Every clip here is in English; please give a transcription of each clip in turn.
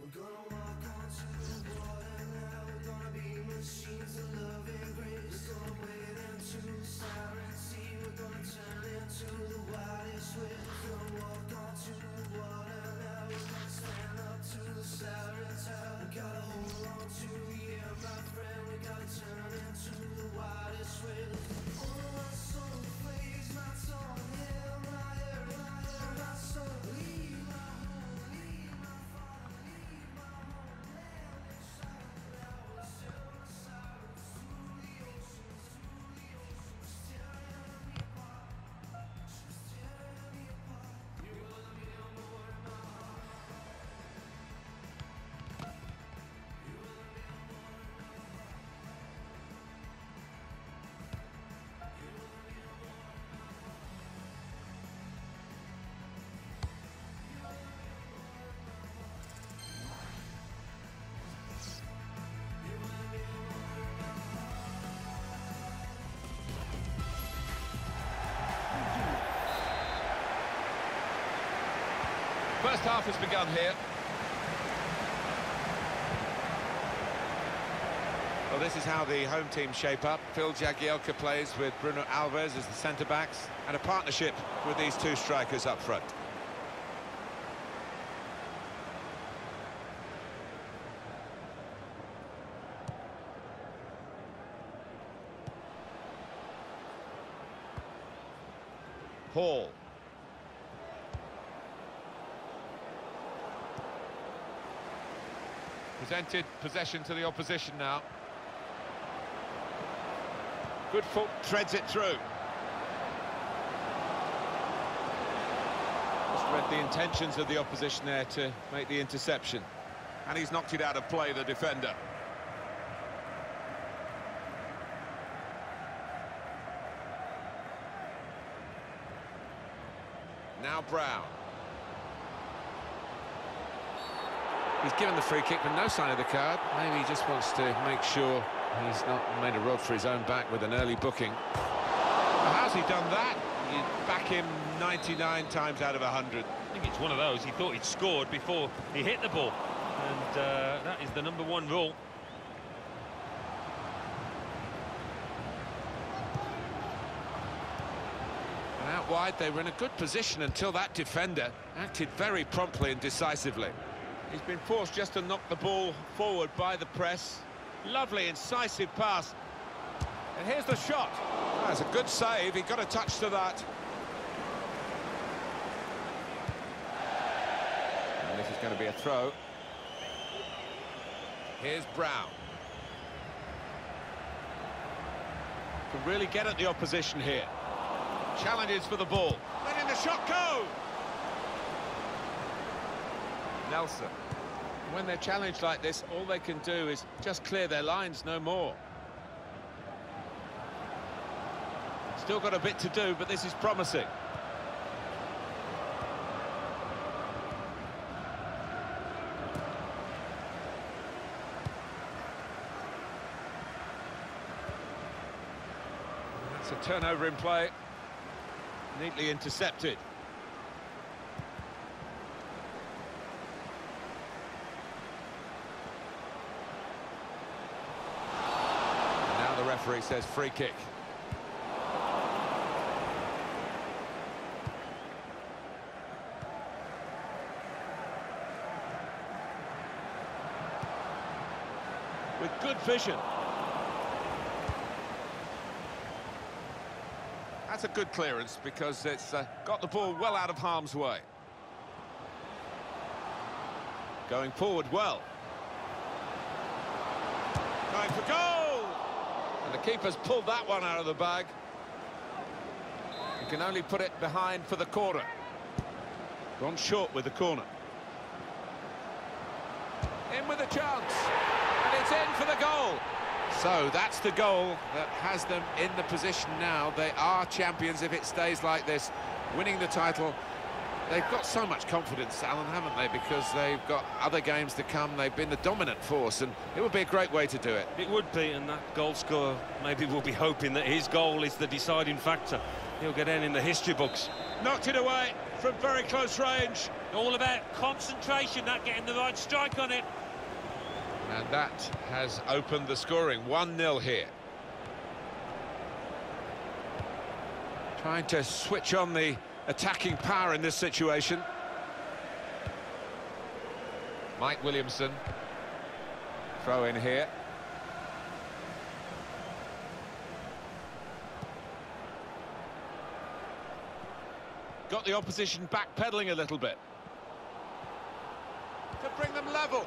We're gonna walk onto the water now. We're gonna be machines of love and grace. We're gonna wade into the siren sea. We're gonna turn into the wildest waves. We're gonna walk onto the water now. We're gonna stand up to the sirens. We gotta hold on First half has begun here. Well, this is how the home team shape up. Phil Jagielka plays with Bruno Alves as the centre-backs and a partnership with these two strikers up front. Paul. Presented possession to the opposition now. Good foot treads it through. Just read the intentions of the opposition there to make the interception. And he's knocked it out of play, the defender. Now Brown. He's given the free kick, but no sign of the card. Maybe he just wants to make sure he's not made a rod for his own back with an early booking. Well, how's he done that? You back him 99 times out of 100. I think it's one of those. He thought he'd scored before he hit the ball. And uh, that is the number one rule. And out wide, they were in a good position until that defender acted very promptly and decisively. He's been forced just to knock the ball forward by the press. Lovely, incisive pass. And here's the shot. That's a good save. He got a touch to that. And this is going to be a throw. Here's Brown. Can really get at the opposition here. Challenges for the ball. Letting the shot go! Nelson. When they're challenged like this, all they can do is just clear their lines, no more. Still got a bit to do, but this is promising. That's a turnover in play. Neatly intercepted. referee says free kick. With good vision. That's a good clearance because it's uh, got the ball well out of harm's way. Going forward well. Going for goal! And the keeper's pulled that one out of the bag. He can only put it behind for the corner. Gone short with the corner. In with a chance. And it's in for the goal. So that's the goal that has them in the position now. They are champions if it stays like this. Winning the title. They've got so much confidence, Alan, haven't they? Because they've got other games to come. They've been the dominant force, and it would be a great way to do it. It would be, and that goal scorer maybe will be hoping that his goal is the deciding factor. He'll get in in the history books. Knocked it away from very close range. All about concentration, not getting the right strike on it. And that has opened the scoring. 1-0 here. Trying to switch on the attacking power in this situation. Mike Williamson. Throw in here. Got the opposition backpedaling a little bit. To bring them level.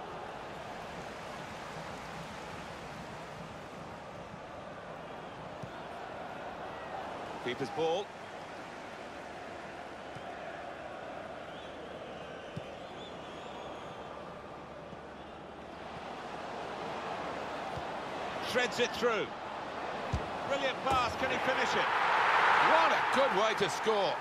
Keeper's ball. Threads it through. Brilliant pass, can he finish it? What a good way to score.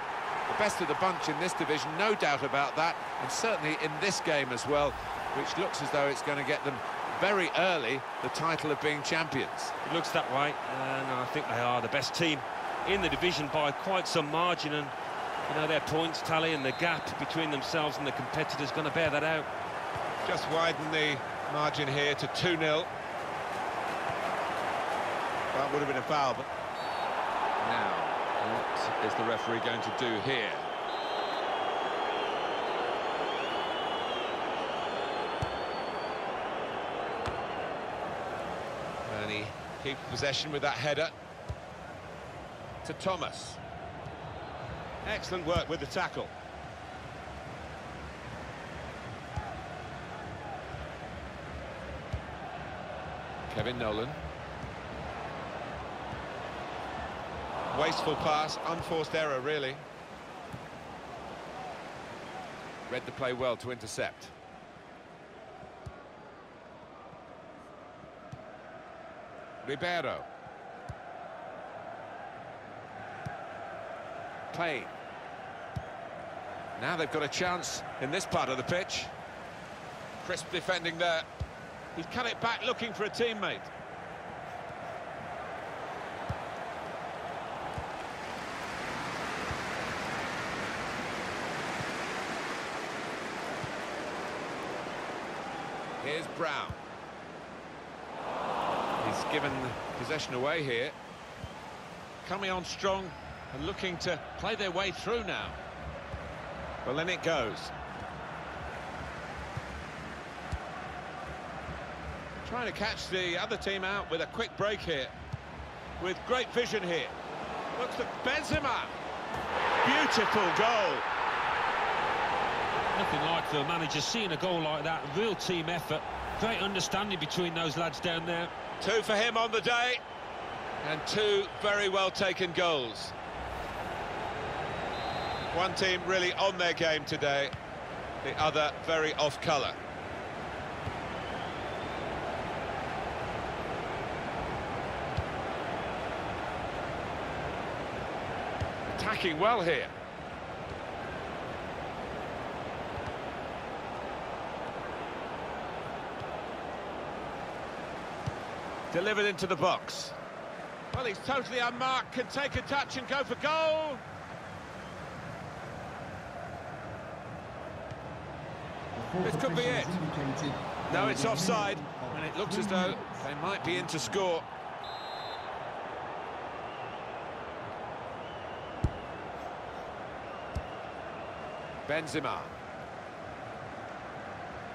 The best of the bunch in this division, no doubt about that, and certainly in this game as well, which looks as though it's going to get them very early the title of being champions. It looks that way, and I think they are the best team in the division by quite some margin, and you know their points tally and the gap between themselves and the competitors going to bear that out. Just widen the margin here to 2-0. That would have been a foul, but now, what is the referee going to do here? And he keeps possession with that header to Thomas. Excellent work with the tackle. Kevin Nolan. Wasteful pass, unforced error, really. Read the play well to intercept. Ribeiro. Payne. Now they've got a chance in this part of the pitch. Crisp defending there. He's cut it back looking for a teammate. Here's Brown. He's given possession away here. Coming on strong and looking to play their way through now. Well, then it goes. Trying to catch the other team out with a quick break here. With great vision here. Looks at Benzema. Beautiful goal. Nothing like a manager seeing a goal like that, real team effort, great understanding between those lads down there. Two for him on the day. And two very well taken goals. One team really on their game today, the other very off colour. Attacking well here. Delivered into the box. Well, he's totally unmarked, can take a touch and go for goal. This could be it. No, it's offside, and it looks as though they might be in to score. Benzema.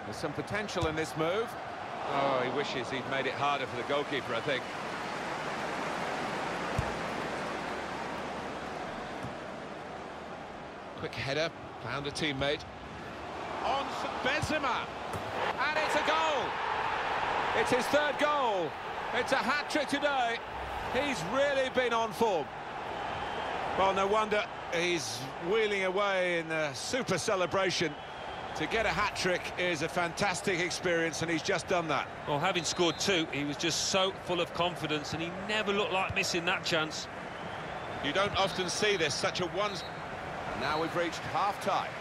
There's some potential in this move. Oh, he wishes he'd made it harder for the goalkeeper, I think. Quick header, found a teammate. On Benzema, and it's a goal. It's his third goal. It's a hat-trick today. He's really been on form. Well, no wonder he's wheeling away in a super celebration. To get a hat-trick is a fantastic experience, and he's just done that. Well, having scored two, he was just so full of confidence, and he never looked like missing that chance. You don't often see this, such a one... Now we've reached half-time.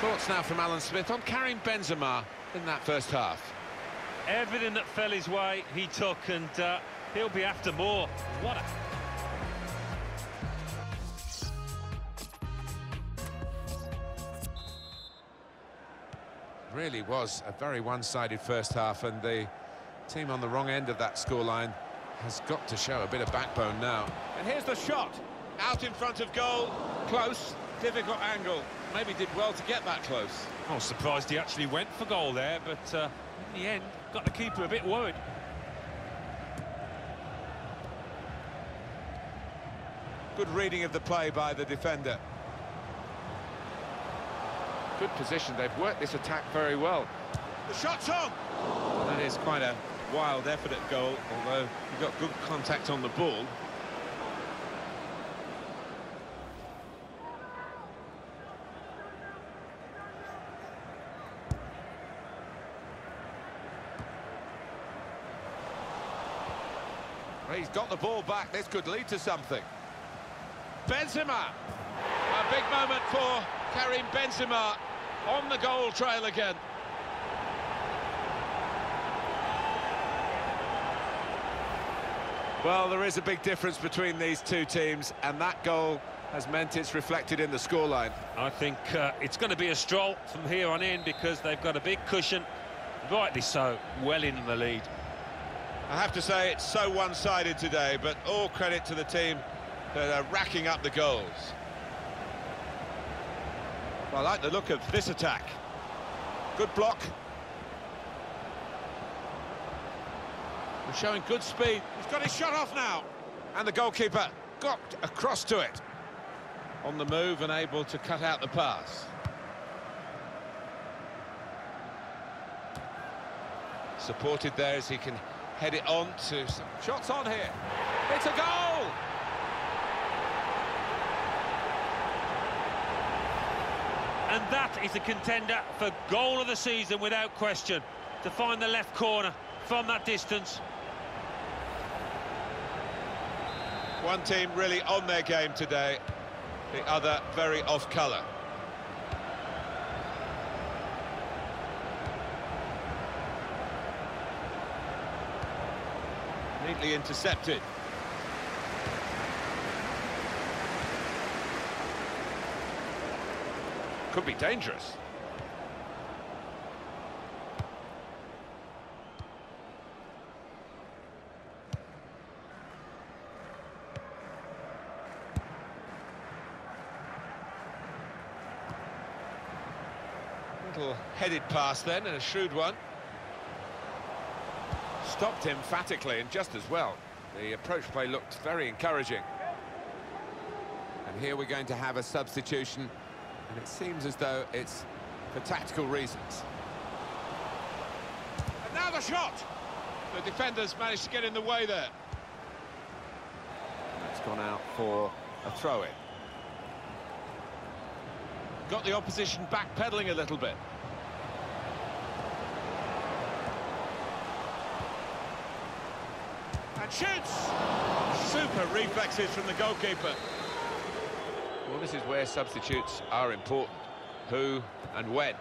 Thoughts now from Alan Smith on Karim Benzema in that first half. Everything that fell his way, he took, and uh, he'll be after more. What a... Really was a very one-sided first half, and the team on the wrong end of that scoreline has got to show a bit of backbone now. And here's the shot. Out in front of goal. Close. Difficult angle. Maybe did well to get that close. I was surprised he actually went for goal there, but uh, in the end, got the keeper a bit worried. Good reading of the play by the defender. Good position. They've worked this attack very well. The shot's on! And that is quite a wild effort at goal, although he got good contact on the ball. He's got the ball back. This could lead to something. Benzema. A big moment for Karim Benzema on the goal trail again. Well, there is a big difference between these two teams, and that goal has meant it's reflected in the scoreline. I think uh, it's going to be a stroll from here on in because they've got a big cushion, rightly so, well in the lead. I have to say it's so one-sided today, but all credit to the team that are racking up the goals. Well, I like the look of this attack. Good block. We're showing good speed. He's got his shot off now. And the goalkeeper got across to it. On the move and able to cut out the pass. Supported there as he can head it on to some shots on here. It's a goal! And that is a contender for goal of the season without question. To find the left corner from that distance. One team really on their game today, the other very off colour. Neatly intercepted. Could be dangerous. Little headed pass then, and a shrewd one. Stopped emphatically and just as well. The approach play looked very encouraging. And here we're going to have a substitution, and it seems as though it's for tactical reasons. And now the shot! The defenders managed to get in the way there. That's gone out for a throw-in. Got the opposition backpedaling a little bit. And shoots! Super reflexes from the goalkeeper. Well, this is where substitutes are important. Who and when.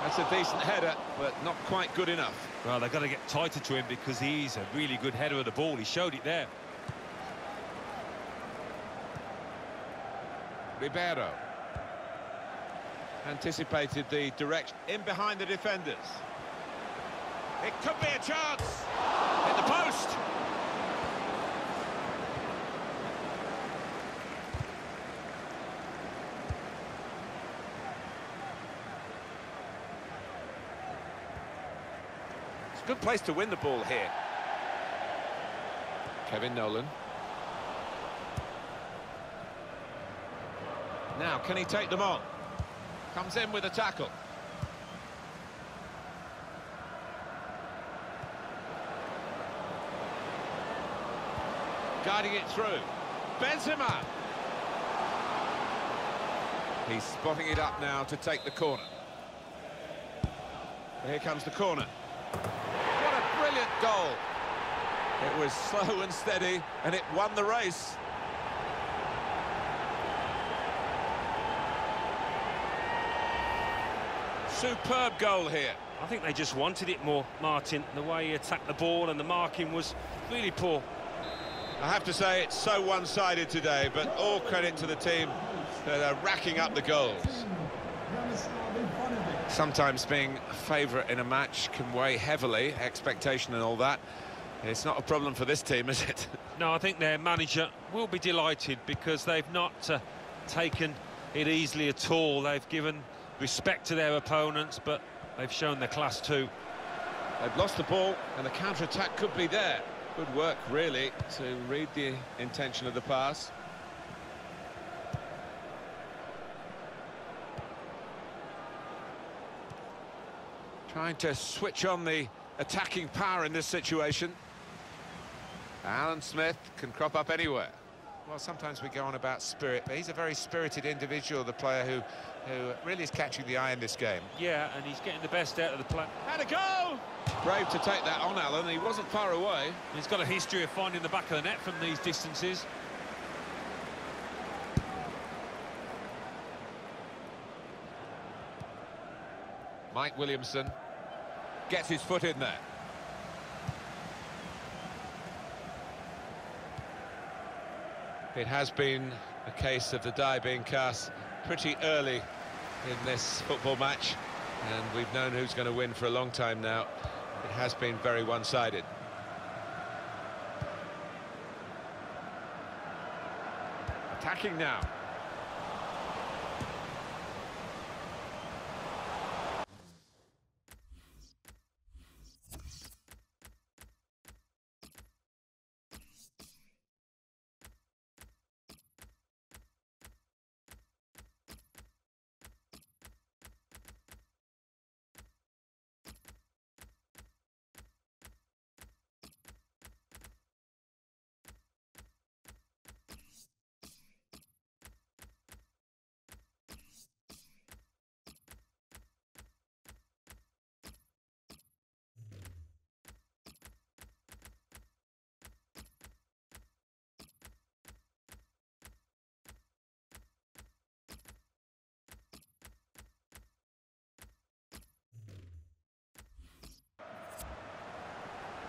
That's a decent header, but not quite good enough. Well, they've got to get tighter to him because he's a really good header of the ball. He showed it there. Ribeiro. Anticipated the direction in behind the defenders. It could be a chance. Hit the post. Good place to win the ball here. Kevin Nolan. Now, can he take them on? Comes in with a tackle. Guiding it through. Benzema. He's spotting it up now to take the corner. Here comes the corner. Brilliant goal. It was slow and steady, and it won the race. Superb goal here. I think they just wanted it more, Martin. The way he attacked the ball and the marking was really poor. I have to say it's so one-sided today, but all credit to the team that are racking up the goals. Sometimes being a favourite in a match can weigh heavily, expectation and all that. It's not a problem for this team, is it? No, I think their manager will be delighted because they've not uh, taken it easily at all. They've given respect to their opponents, but they've shown their class too. They've lost the ball, and the counter-attack could be there. Good work, really, to read the intention of the pass. Trying to switch on the attacking power in this situation. Alan Smith can crop up anywhere. Well, sometimes we go on about spirit, but he's a very spirited individual, the player who, who really is catching the eye in this game. Yeah, and he's getting the best out of the play. Had a go! Brave to take that on, Alan. He wasn't far away. He's got a history of finding the back of the net from these distances. Mike Williamson gets his foot in there. It has been a case of the die being cast pretty early in this football match, and we've known who's going to win for a long time now. It has been very one-sided. Attacking now.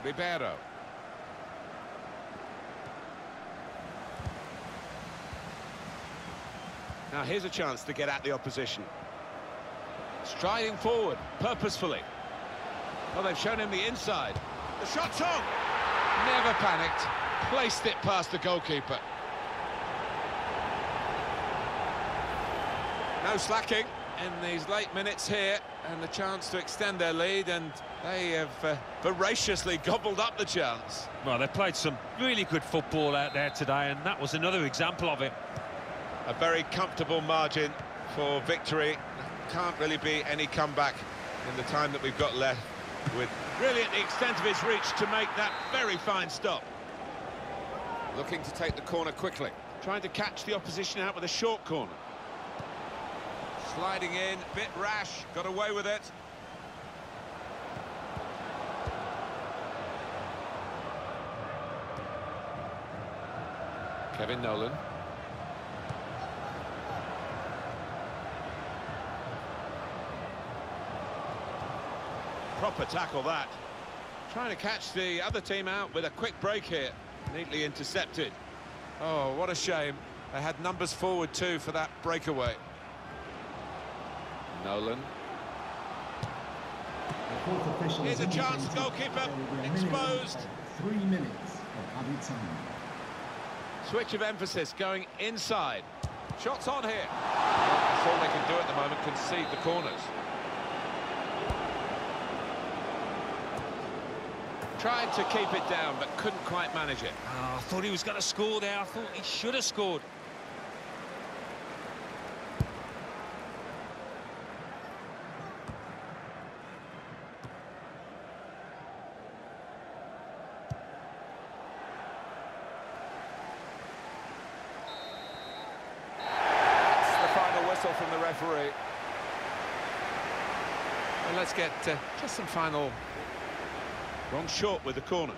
Ribeiro. Now here's a chance to get at the opposition. Striding forward, purposefully. Well, they've shown him the inside. The shot's on! Never panicked. Placed it past the goalkeeper. No slacking in these late minutes here and the chance to extend their lead and they have uh, voraciously gobbled up the chance. Well, they played some really good football out there today, and that was another example of it. A very comfortable margin for victory. Can't really be any comeback in the time that we've got left with really at the extent of his reach to make that very fine stop. Looking to take the corner quickly. Trying to catch the opposition out with a short corner. Sliding in, bit rash, got away with it. Kevin Nolan. Proper tackle that. Trying to catch the other team out with a quick break here. Neatly intercepted. Oh, what a shame. They had numbers forward too for that breakaway. Nolan. Here's a chance, goalkeeper exposed. Three minutes of added time. Switch of emphasis going inside. Shots on here. That's all they can do at the moment, concede the corners. Tried to keep it down, but couldn't quite manage it. Oh, I thought he was going to score there. I thought he should have scored. get uh, just some final. run short with the corner.